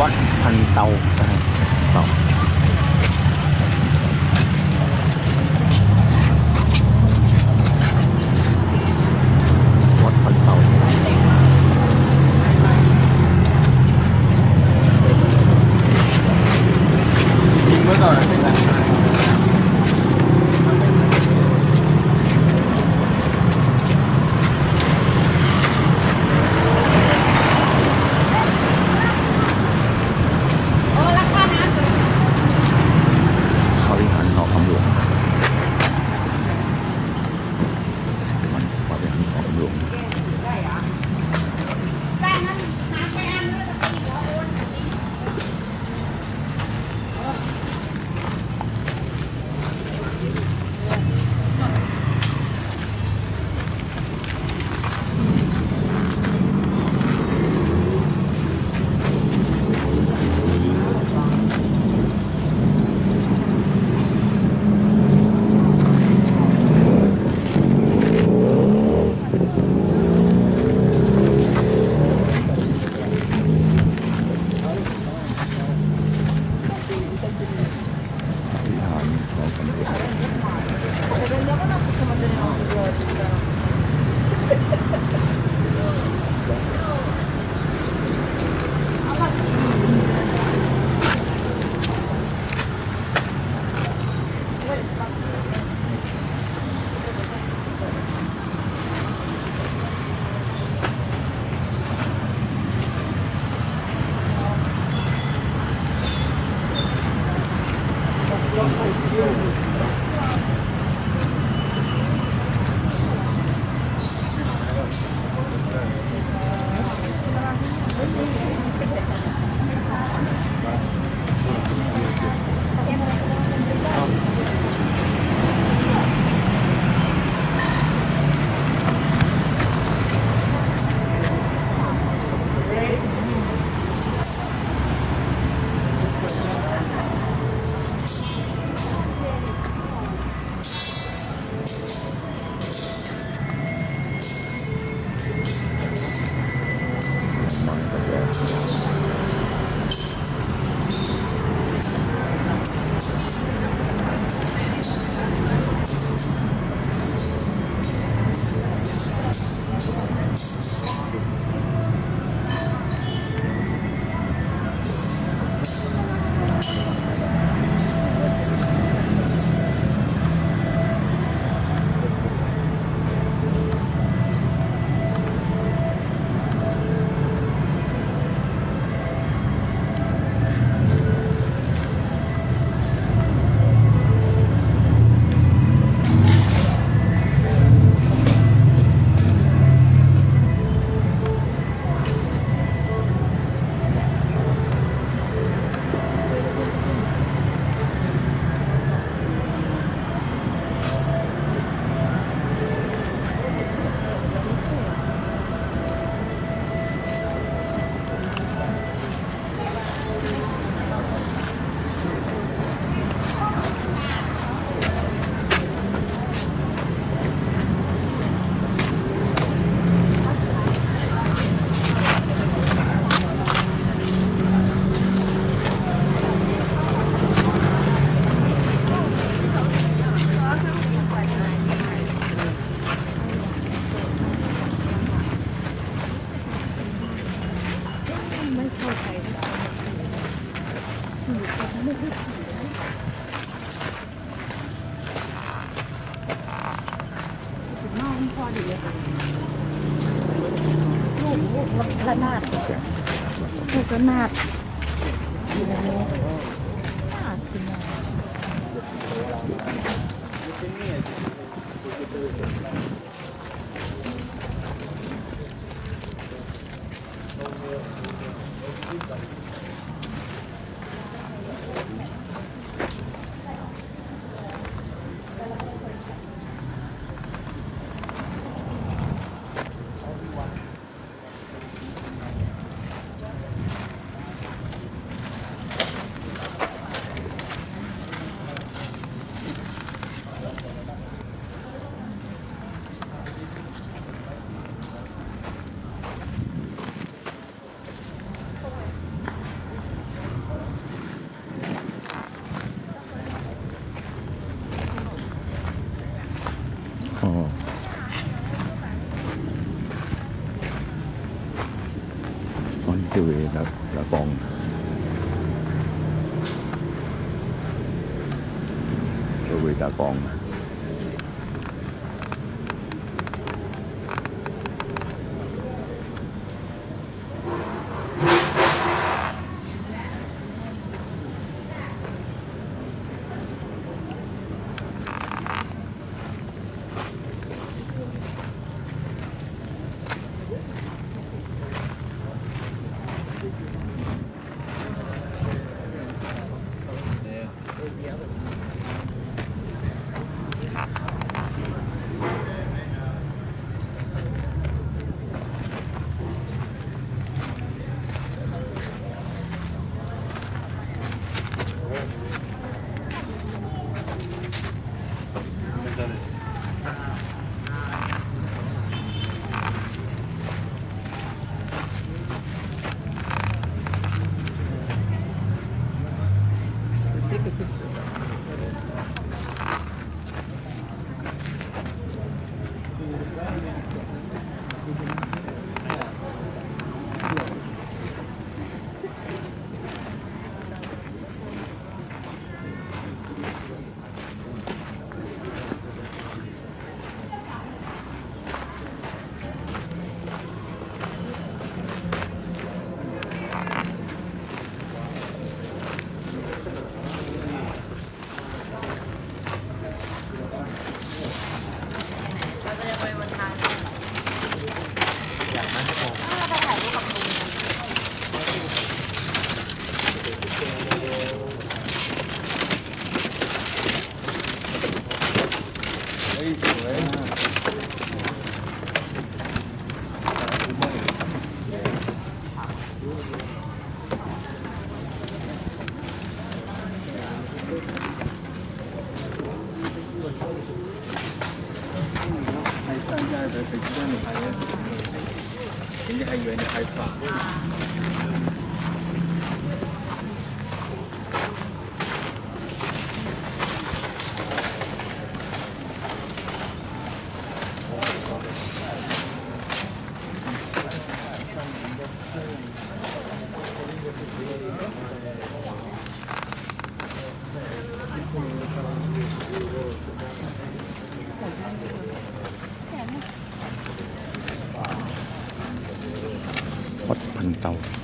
วัดพันเตานะฮะเตาวัดพันเตา จริงเมื่อก่อนเป็นแบบนั้น บริหารหนองคำหลวงมันบริหารหนองคำหลวง บริหารหนองคำหลวง มั สุดมากพอดเลยลูกลูกพระนาดลูกพระนาด Cho người. 他以为你害怕。estamos.